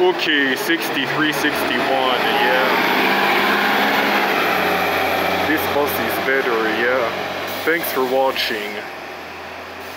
Okay, 6361, yeah. This bus is better, yeah. Thanks for watching.